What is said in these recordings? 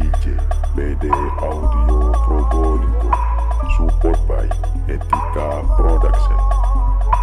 DJ BD Audio Probolinggo Support by Etika Production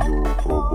que o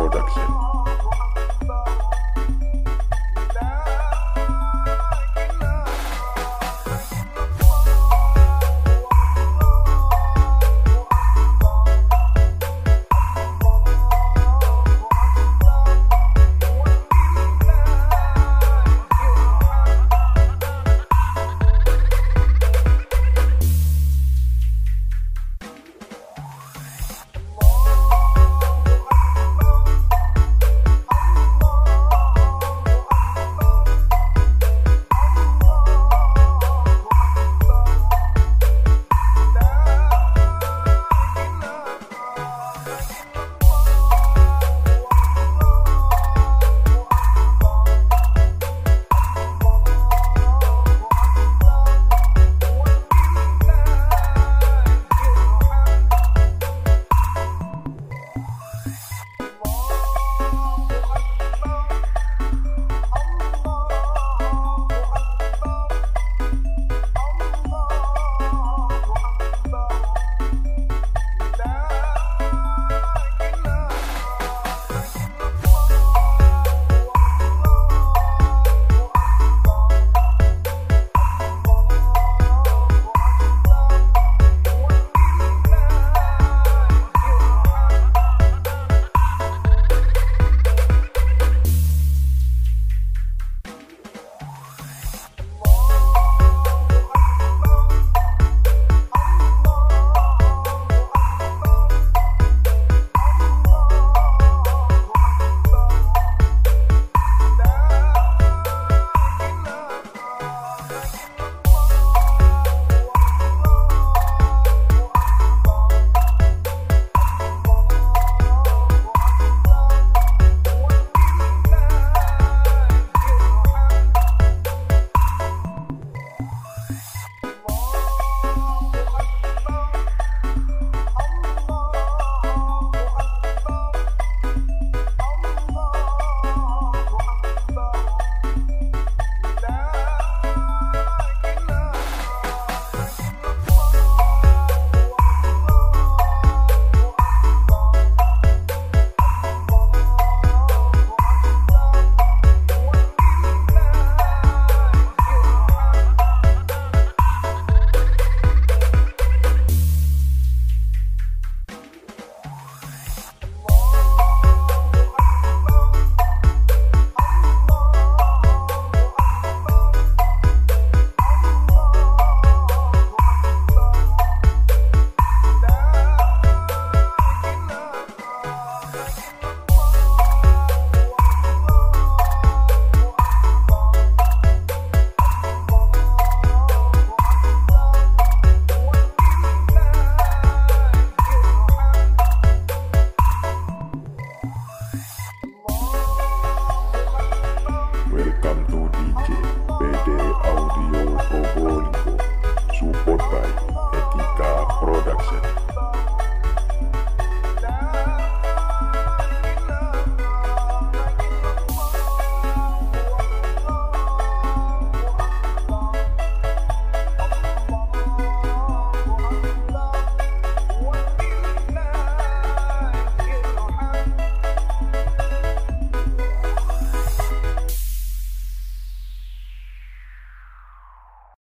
Production.